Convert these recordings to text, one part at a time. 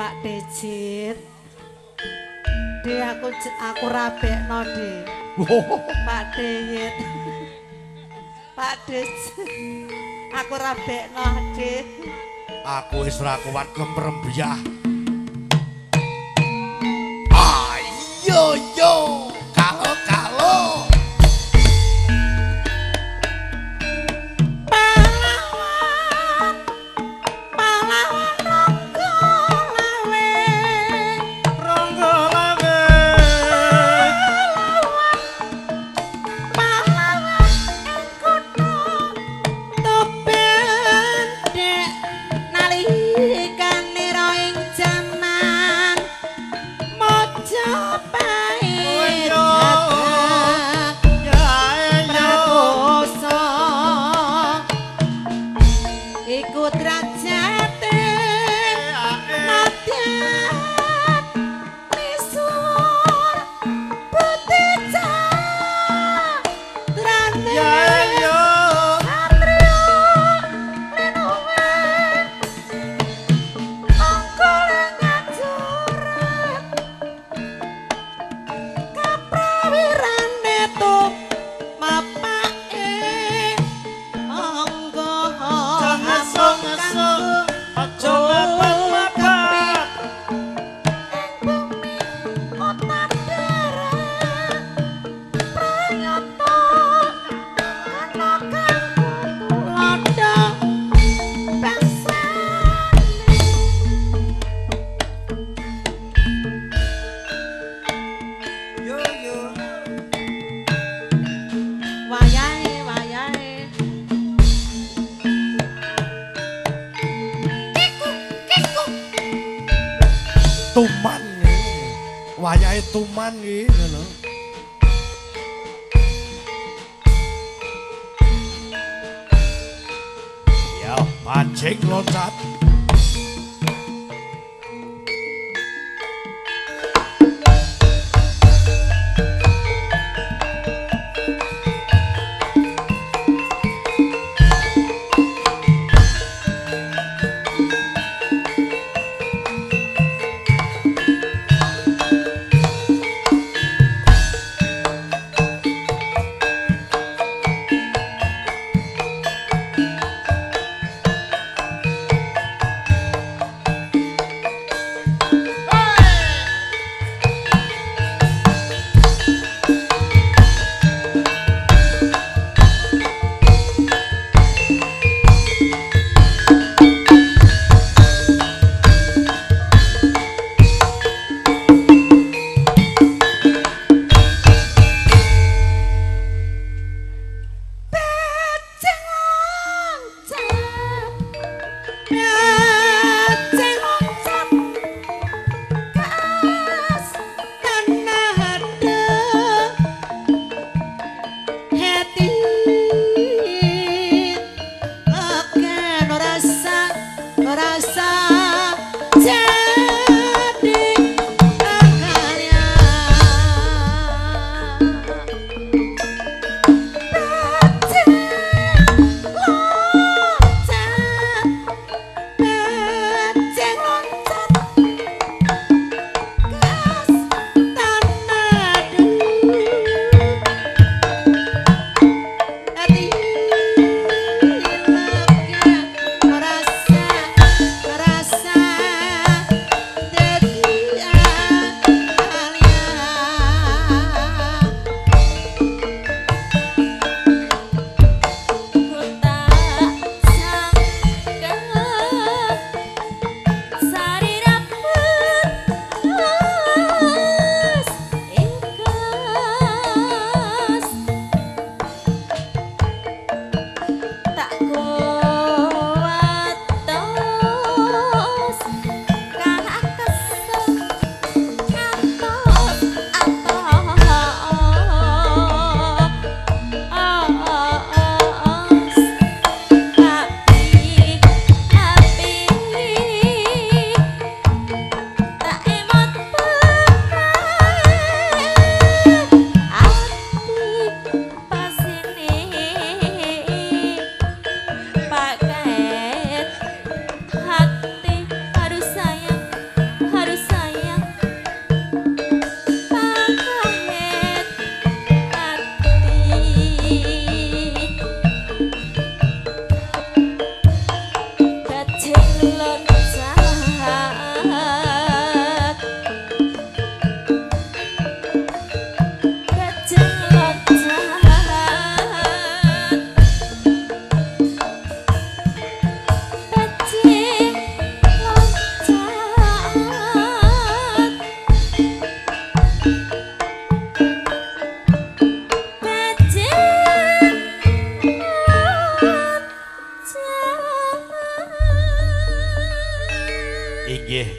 Pak Dejit. De aku aku rabekno, De. Pak Dejit. Pak Dejit. Aku rabekno, De. Aku wis ora kuat kemrembiyah. Ayo yo, kalau Tuman. Wayahe tuman iki ngono. Ya, pancing loncat.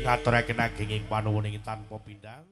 Ngaturaken ageng ing panuwuning tanpa pindhang